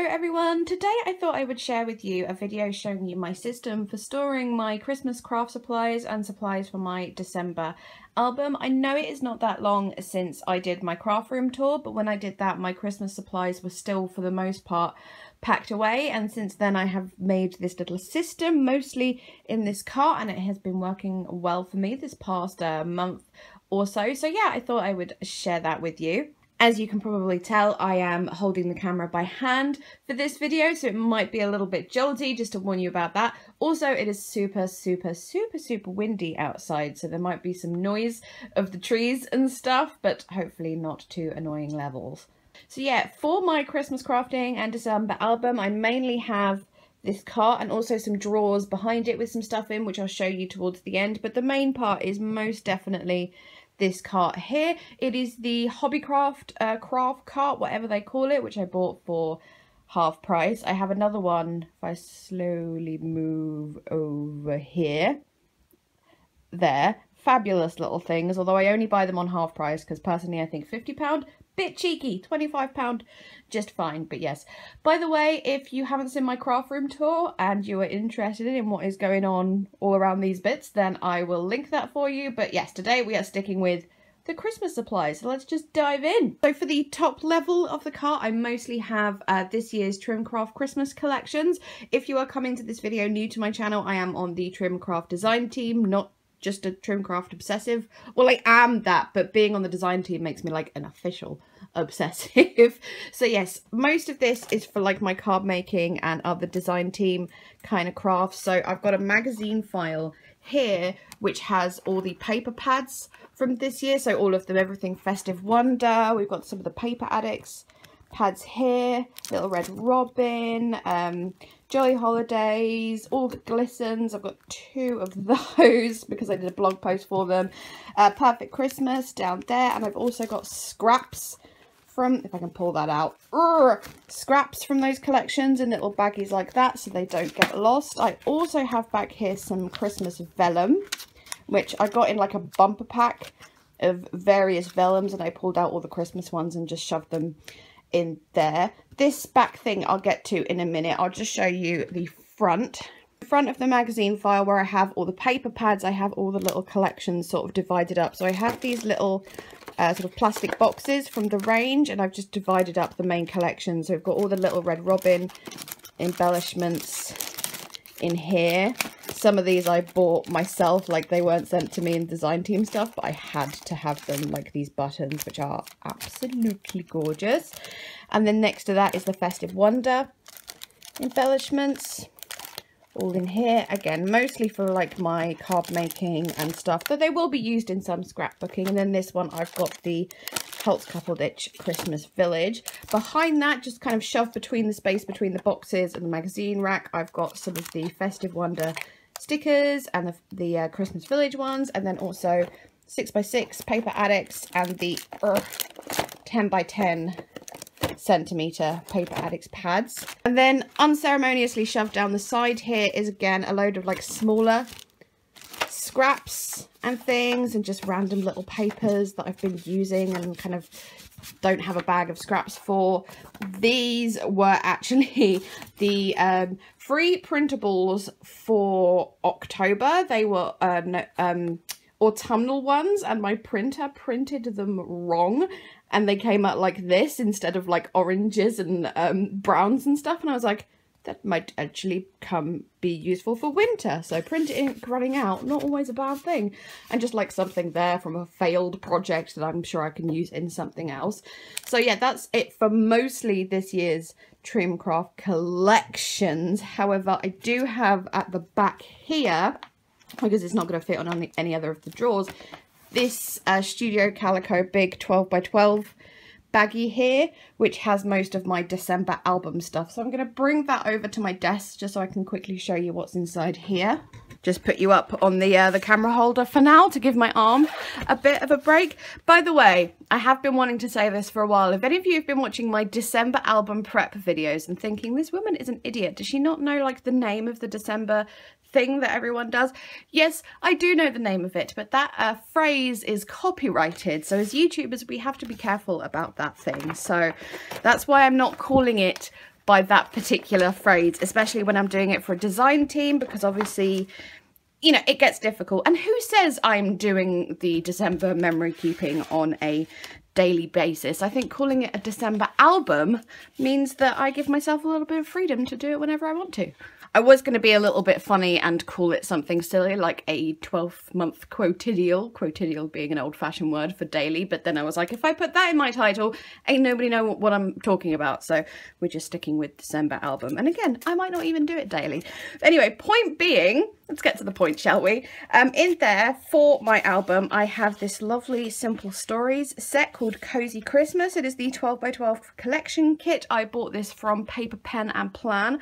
Hello everyone! Today I thought I would share with you a video showing you my system for storing my Christmas craft supplies and supplies for my December album. I know it is not that long since I did my craft room tour, but when I did that my Christmas supplies were still for the most part packed away and since then I have made this little system mostly in this cart and it has been working well for me this past uh, month or so. So yeah, I thought I would share that with you. As you can probably tell, I am holding the camera by hand for this video, so it might be a little bit jolty, just to warn you about that. Also, it is super, super, super, super windy outside, so there might be some noise of the trees and stuff, but hopefully not to annoying levels. So yeah, for my Christmas crafting and December album, I mainly have this cart and also some drawers behind it with some stuff in, which I'll show you towards the end. But the main part is most definitely this cart here. It is the Hobbycraft uh, craft cart, whatever they call it, which I bought for half price. I have another one if I slowly move over here. There. Fabulous little things, although I only buy them on half price because personally I think £50 bit cheeky, £25, just fine, but yes. By the way, if you haven't seen my craft room tour and you are interested in what is going on all around these bits, then I will link that for you. But yes, today we are sticking with the Christmas supplies. So let's just dive in. So for the top level of the cart, I mostly have uh, this year's Trimcraft Christmas collections. If you are coming to this video new to my channel, I am on the Trimcraft design team, not just a Trimcraft obsessive. Well, I am that, but being on the design team makes me like an official obsessive. so yes, most of this is for like my card making and other design team kind of crafts. So I've got a magazine file here which has all the paper pads from this year. So all of them, everything Festive Wonder. We've got some of the Paper Addicts pads here, Little Red Robin, um, Jolly Holidays, all the glistens. I've got two of those because I did a blog post for them. Uh, Perfect Christmas down there. And I've also got scraps from, if I can pull that out, Urgh! scraps from those collections in little baggies like that so they don't get lost. I also have back here some Christmas vellum, which I got in like a bumper pack of various vellums and I pulled out all the Christmas ones and just shoved them in there. This back thing I'll get to in a minute. I'll just show you the front. Front of the magazine file where I have all the paper pads, I have all the little collections sort of divided up. So I have these little uh, sort of plastic boxes from the range and I've just divided up the main collection. So I've got all the little Red Robin embellishments in here. Some of these I bought myself, like they weren't sent to me in design team stuff, but I had to have them, like these buttons, which are absolutely gorgeous. And then next to that is the Festive Wonder embellishments all in here. Again mostly for like my card making and stuff though they will be used in some scrapbooking. And then this one I've got the Helz Cuppleditch Christmas Village. Behind that just kind of shoved between the space between the boxes and the magazine rack I've got some of the Festive Wonder stickers and the, the uh, Christmas Village ones and then also 6x6 paper addicts and the uh, 10 by 10 centimetre paper addicts pads. And then unceremoniously shoved down the side here is again a load of like smaller scraps and things and just random little papers that I've been using and kind of don't have a bag of scraps for. These were actually the um, free printables for October. They were uh, no, um, autumnal ones and my printer printed them wrong and they came out like this instead of like oranges and um, browns and stuff and I was like that might actually come be useful for winter so print ink running out not always a bad thing. And just like something there from a failed project that I'm sure I can use in something else. So yeah that's it for mostly this year's Trimcraft collections. However I do have at the back here because it's not going to fit on any other of the drawers. This uh, Studio Calico Big 12 by 12 baggie here, which has most of my December album stuff. So I'm going to bring that over to my desk just so I can quickly show you what's inside here. Just put you up on the uh, the camera holder for now to give my arm a bit of a break. By the way, I have been wanting to say this for a while. If any of you have been watching my December album prep videos and thinking, this woman is an idiot, does she not know like the name of the December thing that everyone does. Yes, I do know the name of it, but that uh, phrase is copyrighted. So as YouTubers, we have to be careful about that thing. So that's why I'm not calling it by that particular phrase, especially when I'm doing it for a design team, because obviously you know, it gets difficult. And who says I'm doing the December memory keeping on a daily basis? I think calling it a December album means that I give myself a little bit of freedom to do it whenever I want to. I was going to be a little bit funny and call it something silly like a 12 month quotidial, quotidial being an old fashioned word for daily, but then I was like, if I put that in my title, ain't nobody know what I'm talking about. So we're just sticking with December album. And again, I might not even do it daily. Anyway, point being, let's get to the point, shall we? Um, in there for my album, I have this lovely Simple Stories set called Cozy Christmas. It is the 12 by 12 collection kit. I bought this from Paper Pen and Plan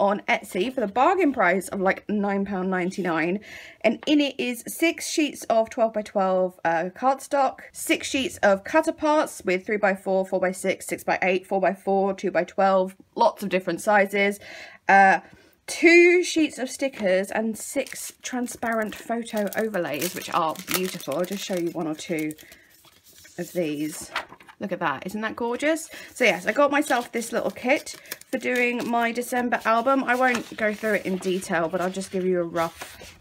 on Etsy for the bargain price of like £9.99 and in it is six sheets of 12 by 12 uh, cardstock, six sheets of cut parts with 3 by 4 4 by 6 6 by 8 4 by 4 2 by 12 lots of different sizes, uh, two sheets of stickers and six transparent photo overlays which are beautiful. I'll just show you one or two of these. Look at that, isn't that gorgeous? So yes, I got myself this little kit for doing my December album. I won't go through it in detail, but I'll just give you a rough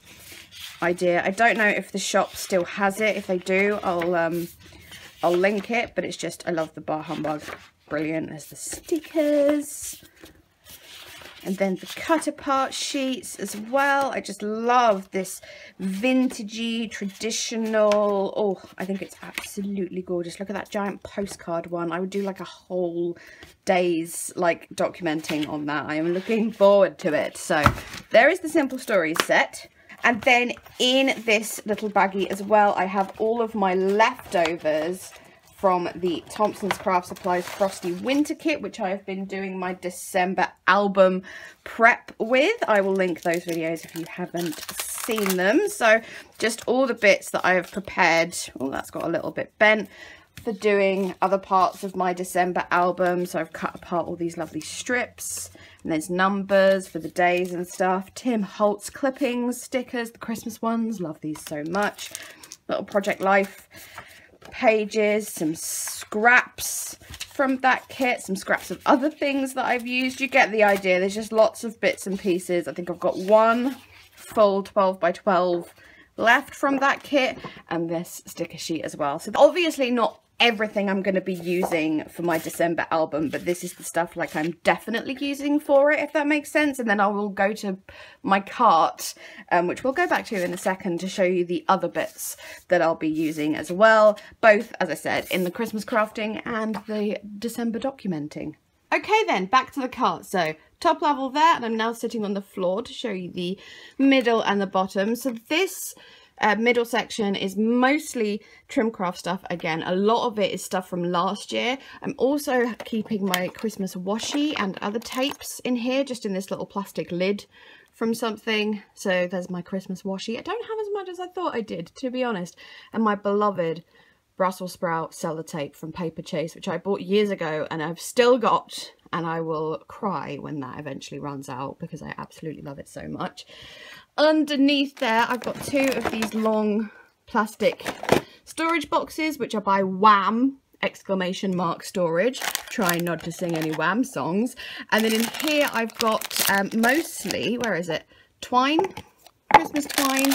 idea. I don't know if the shop still has it. If they do, I'll um, I'll link it, but it's just, I love the Bar Humbug. Brilliant. There's the stickers and then the cut apart sheets as well. I just love this vintagey, traditional, oh, I think it's absolutely gorgeous. Look at that giant postcard one. I would do like a whole day's like documenting on that. I am looking forward to it. So there is the Simple Stories set. And then in this little baggie as well, I have all of my leftovers from the Thompson's Craft Supplies Frosty Winter Kit, which I have been doing my December album prep with. I will link those videos if you haven't seen them. So just all the bits that I have prepared. Oh, that's got a little bit bent for doing other parts of my December album. So I've cut apart all these lovely strips and there's numbers for the days and stuff. Tim Holtz clippings, stickers, the Christmas ones. Love these so much. Little Project Life pages, some scraps from that kit, some scraps of other things that I've used. You get the idea. There's just lots of bits and pieces. I think I've got one full 12 by 12 left from that kit and this sticker sheet as well. So obviously not everything I'm going to be using for my December album, but this is the stuff like I'm definitely using for it, if that makes sense. And then I will go to my cart, um, which we'll go back to in a second to show you the other bits that I'll be using as well, both, as I said, in the Christmas crafting and the December documenting. Okay then, back to the cart. So top level there, and I'm now sitting on the floor to show you the middle and the bottom. So this uh, middle section is mostly Trimcraft stuff. Again, a lot of it is stuff from last year. I'm also keeping my Christmas washi and other tapes in here, just in this little plastic lid from something. So there's my Christmas washi. I don't have as much as I thought I did, to be honest. And my beloved Brussels sprout sellotape from Paperchase, which I bought years ago and I've still got and I will cry when that eventually runs out because I absolutely love it so much underneath there, I've got two of these long plastic storage boxes, which are by Wham! exclamation mark storage. Try not to sing any Wham! songs. And then in here, I've got um, mostly, where is it? Twine, Christmas twine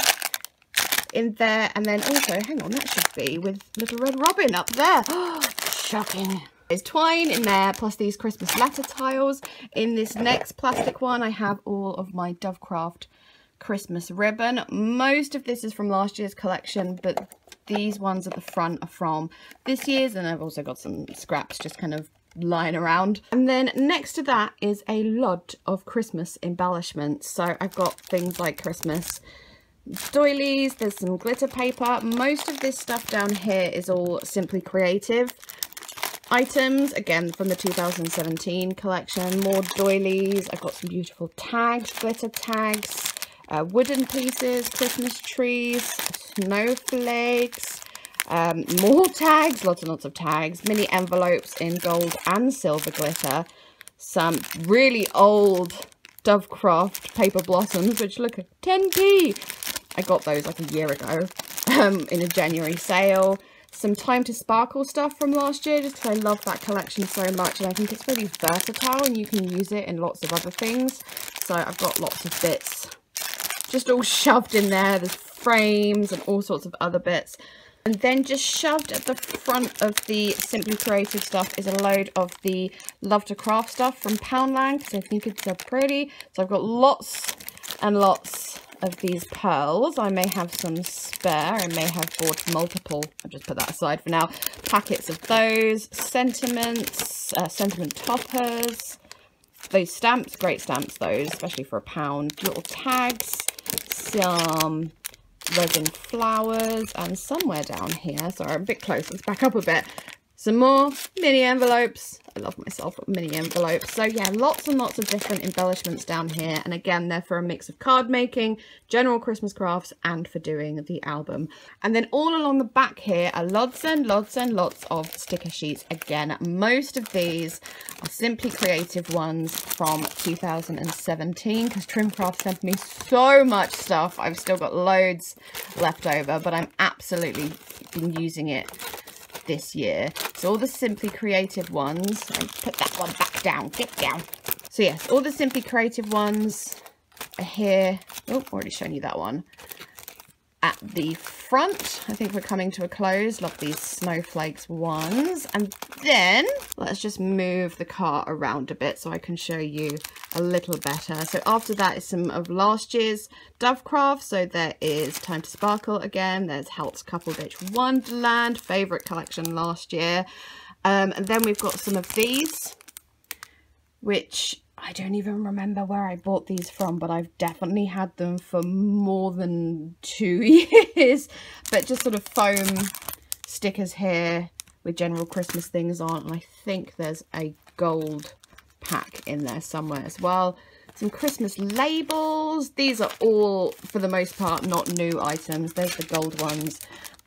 in there. And then also, hang on, that should be with Little Red Robin up there. Shocking. There's twine in there, plus these Christmas letter tiles. In this next plastic one, I have all of my Dovecraft Christmas ribbon. Most of this is from last year's collection, but these ones at the front are from this year's, and I've also got some scraps just kind of lying around. And then next to that is a lot of Christmas embellishments. So I've got things like Christmas doilies, there's some glitter paper. Most of this stuff down here is all Simply Creative items, again from the 2017 collection. More doilies, I've got some beautiful tags, glitter tags, uh, wooden pieces, Christmas trees, snowflakes, um, more tags, lots and lots of tags, mini envelopes in gold and silver glitter, some really old Dovecraft paper blossoms, which look at 10p. I got those like a year ago um, in a January sale. some Time to Sparkle stuff from last year just because I love that collection so much and I think it's really versatile and you can use it in lots of other things. So I've got lots of bits just all shoved in there. There's frames and all sorts of other bits. And then just shoved at the front of the Simply Creative stuff is a load of the Love to Craft stuff from Poundland because I think it's so pretty. So I've got lots and lots of these pearls. I may have some spare. I may have bought multiple. I'll just put that aside for now. Packets of those. Sentiments. Uh, sentiment toppers. Those stamps. Great stamps, those. Especially for a pound. Little tags. Some resin flowers. And somewhere down here. Sorry, a bit close. Let's back up a bit. Some more mini envelopes. I love myself mini envelopes. So yeah, lots and lots of different embellishments down here. And again, they're for a mix of card making, general Christmas crafts, and for doing the album. And then all along the back here are lots and lots and lots of sticker sheets. Again, most of these are simply creative ones from 2017 because Trimcraft sent me so much stuff. I've still got loads left over, but I'm absolutely been using it this year. So all the Simply Creative ones, and put that one back down, get down. So yes, all the Simply Creative ones are here. Oh, already shown you that one at the front. I think we're coming to a close. Love these snowflakes ones. And then let's just move the car around a bit so I can show you a little better. So after that is some of last year's Dovecraft. So there is Time to Sparkle again. There's Helz Cuppleditch Wonderland, favourite collection last year. Um, and then we've got some of these, which I don't even remember where I bought these from, but I've definitely had them for more than two years. but just sort of foam stickers here with general Christmas things on. And I think there's a gold pack in there somewhere as well. Some Christmas labels. These are all, for the most part, not new items. There's the gold ones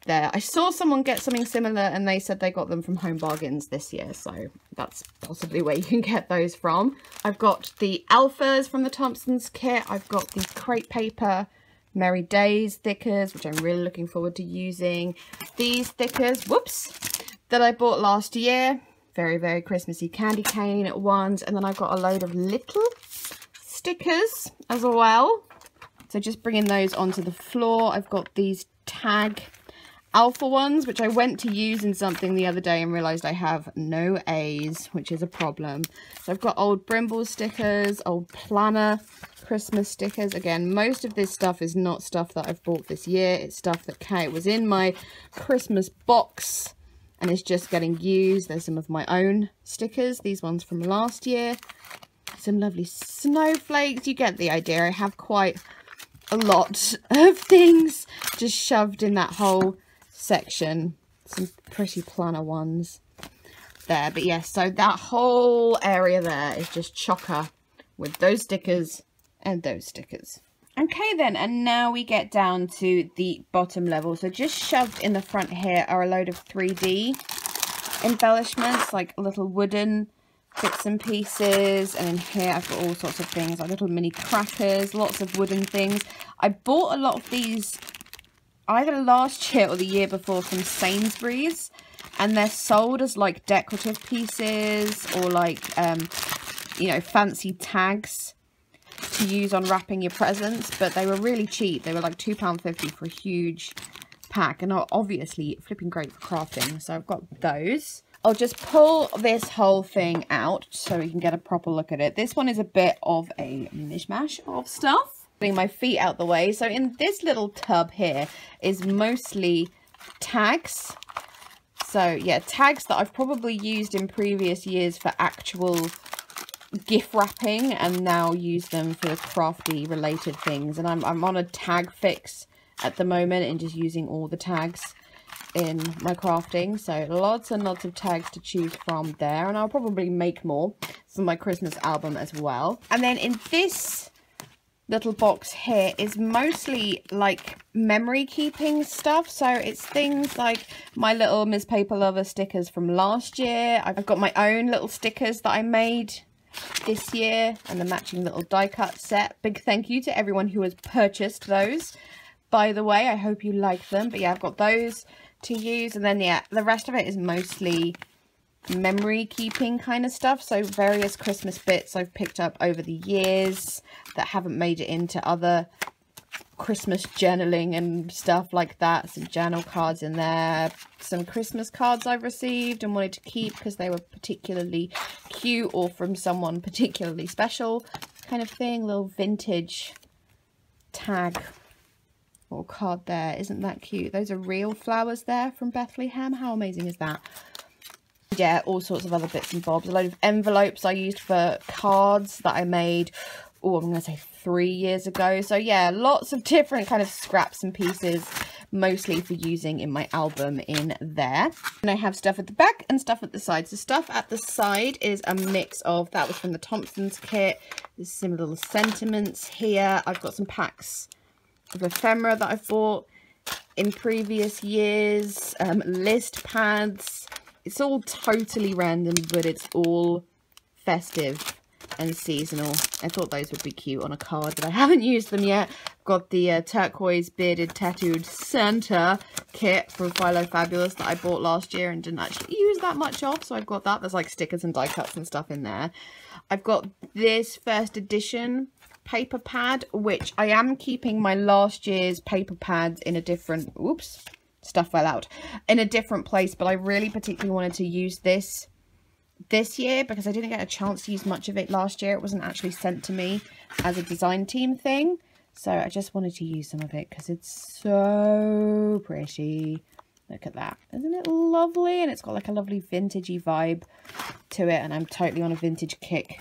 there. I saw someone get something similar and they said they got them from Home Bargains this year. So that's possibly where you can get those from. I've got the Alphas from the Thompson's kit. I've got the Crate Paper Merry Days stickers, which I'm really looking forward to using. These stickers, whoops, that I bought last year. Very, very Christmassy candy cane ones. And then I've got a load of little stickers as well. So just bringing those onto the floor. I've got these tag alpha ones, which I went to use in something the other day and realised I have no A's, which is a problem. So I've got old Brimble stickers, old planner Christmas stickers. Again, most of this stuff is not stuff that I've bought this year. It's stuff that Kate was in my Christmas box and is just getting used. There's some of my own stickers. These ones from last year. Some lovely snowflakes. You get the idea. I have quite a lot of things just shoved in that hole section. Some pretty planner ones there. But yes, so that whole area there is just chocker with those stickers and those stickers. Okay then, and now we get down to the bottom level. So just shoved in the front here are a load of 3D embellishments, like little wooden bits and pieces. And in here I've got all sorts of things, like little mini crackers, lots of wooden things. I bought a lot of these either last year or the year before from Sainsbury's and they're sold as like decorative pieces or like um you know fancy tags to use on wrapping your presents but they were really cheap. They were like two pound fifty for a huge pack and are obviously flipping great for crafting so i've got those. I'll just pull this whole thing out so we can get a proper look at it. This one is a bit of a mishmash of stuff putting my feet out the way. So in this little tub here is mostly tags. So yeah, tags that I've probably used in previous years for actual gift wrapping and now use them for crafty related things. And I'm, I'm on a tag fix at the moment and just using all the tags in my crafting so lots and lots of tags to choose from there and I'll probably make more for my Christmas album as well and then in this little box here is mostly like memory keeping stuff. So it's things like my little Ms. Paper Lover stickers from last year. I've got my own little stickers that I made this year and the matching little die cut set. Big thank you to everyone who has purchased those. By the way, I hope you like them. But yeah, I've got those to use. And then, yeah, the rest of it is mostly memory keeping kind of stuff. So various Christmas bits I've picked up over the years that haven't made it into other Christmas journaling and stuff like that. Some journal cards in there. Some Christmas cards I've received and wanted to keep because they were particularly cute or from someone particularly special kind of thing. Little vintage tag or card there. Isn't that cute? Those are real flowers there from Bethlehem. How amazing is that? Yeah, all sorts of other bits and bobs. A load of envelopes I used for cards that I made oh, I'm going to say three years ago. So yeah, lots of different kind of scraps and pieces, mostly for using in my album in there. And I have stuff at the back and stuff at the side. So stuff at the side is a mix of, that was from the Thompson's kit. There's some little sentiments here. I've got some packs of ephemera that I've bought in previous years. Um, list pads. It's all totally random, but it's all festive and seasonal. I thought those would be cute on a card, but I haven't used them yet. I've got the uh, turquoise bearded tattooed Santa kit from Philo Fabulous that I bought last year and didn't actually use that much of, so I've got that. There's like stickers and die cuts and stuff in there. I've got this first edition paper pad, which I am keeping my last year's paper pads in a different, oops, stuff fell out, in a different place, but I really particularly wanted to use this this year because I didn't get a chance to use much of it last year. It wasn't actually sent to me as a design team thing. So I just wanted to use some of it because it's so pretty. Look at that. Isn't it lovely? And it's got like a lovely vintagey vibe to it. And I'm totally on a vintage kick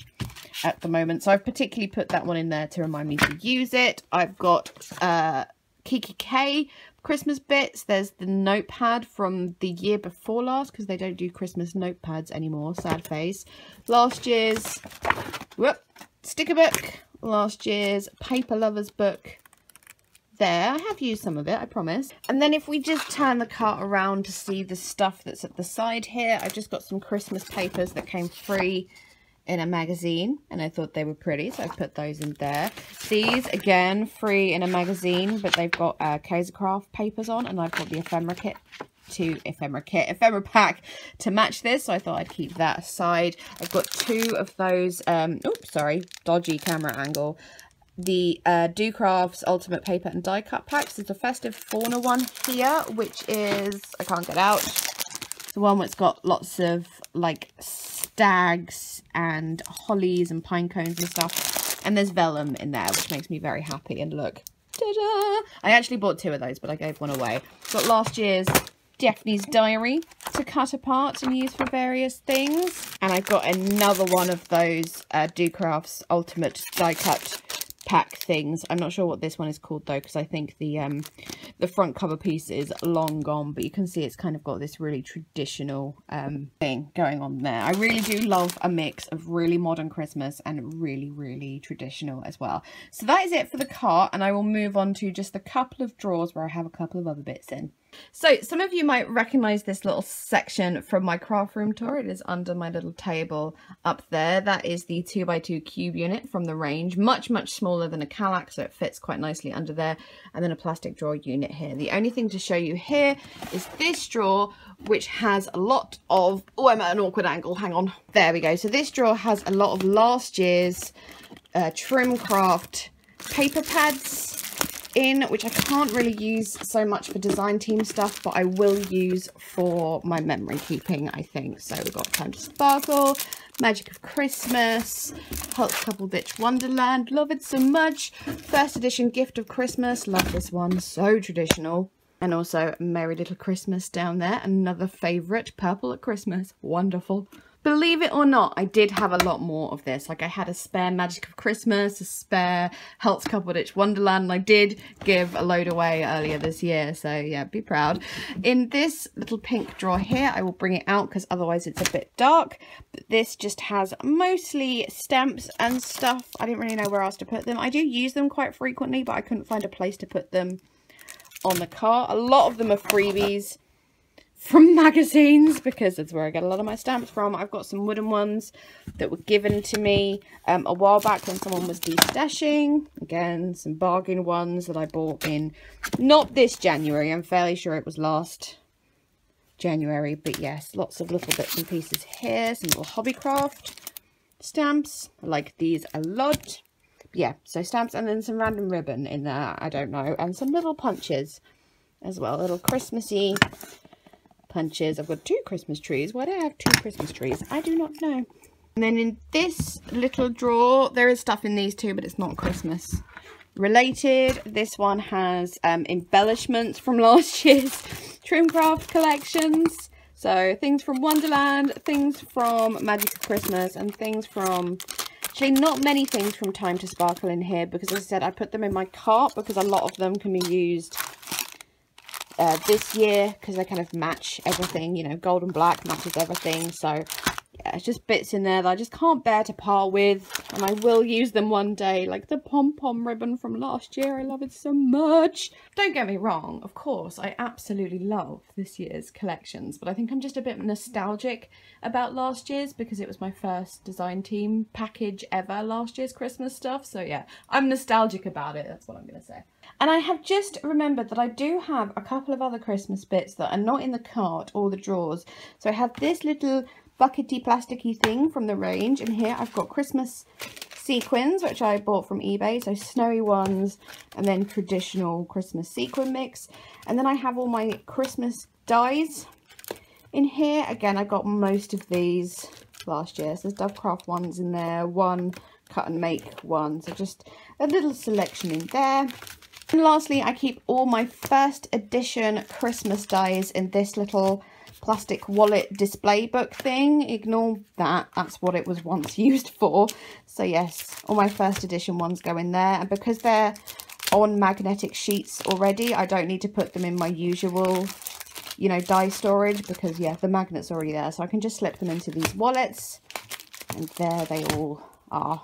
at the moment. So I've particularly put that one in there to remind me to use it. I've got uh, Kikki K Christmas bits. There's the notepad from the year before last because they don't do Christmas notepads anymore. Sad face. Last year's whoop, sticker book. Last year's paper lovers book. There, I have used some of it, I promise. And then if we just turn the cart around to see the stuff that's at the side here, I've just got some Christmas papers that came free in a magazine and I thought they were pretty so I put those in there. These again free in a magazine but they've got uh, Kaisercraft papers on and I've got the ephemera kit to ephemera kit, ephemera pack to match this so I thought I'd keep that aside. I've got two of those, um, oops sorry, dodgy camera angle. The uh, Docrafts Ultimate Paper and Die Cut packs. There's a festive fauna one here which is, I can't get out, It's the one that's got lots of like stags and hollies and pine cones and stuff. And there's vellum in there, which makes me very happy. And look, I actually bought two of those, but I gave one away. Got last year's Daphne's Diary to cut apart and use for various things. And I got another one of those uh, Docrafts Ultimate Die Cut pack things. I'm not sure what this one is called though because I think the um the front cover piece is long gone but you can see it's kind of got this really traditional um thing going on there. I really do love a mix of really modern Christmas and really really traditional as well. So that is it for the cart and I will move on to just a couple of drawers where I have a couple of other bits in. So some of you might recognize this little section from my craft room tour. It is under my little table up there. That is the 2x2 cube unit from the range. Much, much smaller than a Kallax, so it fits quite nicely under there. And then a plastic drawer unit here. The only thing to show you here is this drawer, which has a lot of... Oh, I'm at an awkward angle. Hang on. There we go. So this drawer has a lot of last year's uh, Trimcraft paper pads in, which I can't really use so much for design team stuff, but I will use for my memory keeping, I think. So we've got Time to Sparkle, Magic of Christmas, Helz Cuppleditch Wonderland, love it so much. First edition Gift of Christmas, love this one, so traditional. And also Merry Little Christmas down there, another favourite, Purple at Christmas, wonderful. Believe it or not, I did have a lot more of this. Like I had a spare Magic of Christmas, a spare Helz Cuppleditch Wonderland, and I did give a load away earlier this year. So yeah, be proud. In this little pink drawer here, I will bring it out because otherwise it's a bit dark. But this just has mostly stamps and stuff. I didn't really know where else to put them. I do use them quite frequently, but I couldn't find a place to put them on the car. A lot of them are freebies from magazines because that's where I get a lot of my stamps from. I've got some wooden ones that were given to me um, a while back when someone was destashing. Again, some bargain ones that I bought in not this January. I'm fairly sure it was last January. But yes, lots of little bits and pieces here. Some little Hobbycraft stamps. I like these a lot. Yeah, so stamps and then some random ribbon in there. I don't know. And some little punches as well. Little Christmassy punches. I've got two Christmas trees. Why do I have two Christmas trees? I do not know. And then in this little drawer, there is stuff in these two, but it's not Christmas related. This one has um, embellishments from last year's Trimcraft collections. So things from Wonderland, things from Magic of Christmas, and things from... Actually, not many things from Time to Sparkle in here because, as I said, I put them in my cart because a lot of them can be used uh, this year because they kind of match everything. You know, gold and black matches everything. So it's just bits in there that I just can't bear to part with. And I will use them one day, like the pom-pom ribbon from last year. I love it so much. Don't get me wrong, of course, I absolutely love this year's collections. But I think I'm just a bit nostalgic about last year's because it was my first design team package ever, last year's Christmas stuff. So yeah, I'm nostalgic about it. That's what I'm going to say. And I have just remembered that I do have a couple of other Christmas bits that are not in the cart or the drawers. So I have this little buckety plasticky thing from the range. And here I've got Christmas sequins, which I bought from eBay. So snowy ones and then traditional Christmas sequin mix. And then I have all my Christmas dies in here. Again, I got most of these last year. So there's Dovecraft ones in there, one cut and make one. So just a little selection in there. And lastly, I keep all my first edition Christmas dies in this little plastic wallet display book thing. Ignore that. That's what it was once used for. So yes, all my first edition ones go in there. And because they're on magnetic sheets already, I don't need to put them in my usual, you know, die storage because, yeah, the magnet's are already there. So I can just slip them into these wallets. And there they all are.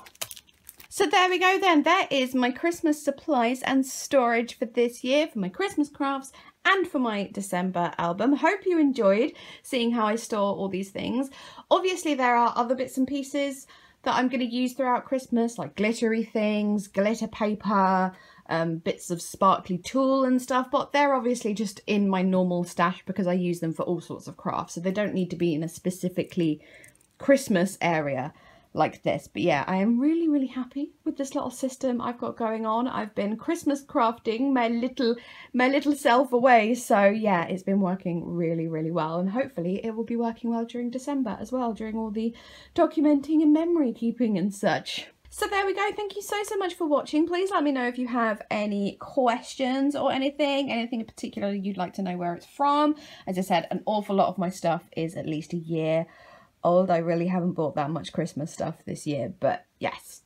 So there we go then. There is my Christmas supplies and storage for this year for my Christmas crafts and for my December album. Hope you enjoyed seeing how I store all these things. Obviously there are other bits and pieces that I'm going to use throughout Christmas like glittery things, glitter paper, um, bits of sparkly tulle and stuff but they're obviously just in my normal stash because I use them for all sorts of crafts so they don't need to be in a specifically Christmas area like this. But yeah, I am really, really happy with this little system I've got going on. I've been Christmas crafting my little, my little self away. So yeah, it's been working really, really well. And hopefully it will be working well during December as well, during all the documenting and memory keeping and such. So there we go. Thank you so, so much for watching. Please let me know if you have any questions or anything, anything in particular you'd like to know where it's from. As I said, an awful lot of my stuff is at least a year old. I really haven't bought that much Christmas stuff this year, but yes,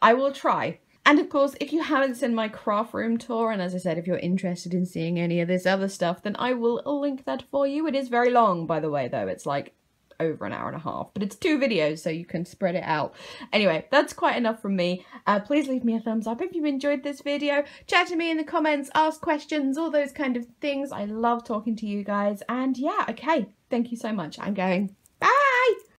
I will try. And of course, if you haven't seen my craft room tour, and as I said, if you're interested in seeing any of this other stuff, then I will link that for you. It is very long, by the way, though. It's like over an hour and a half, but it's two videos, so you can spread it out. Anyway, that's quite enough from me. Uh, please leave me a thumbs up if you enjoyed this video. Chat to me in the comments, ask questions, all those kind of things. I love talking to you guys. And yeah, okay, thank you so much. I'm going.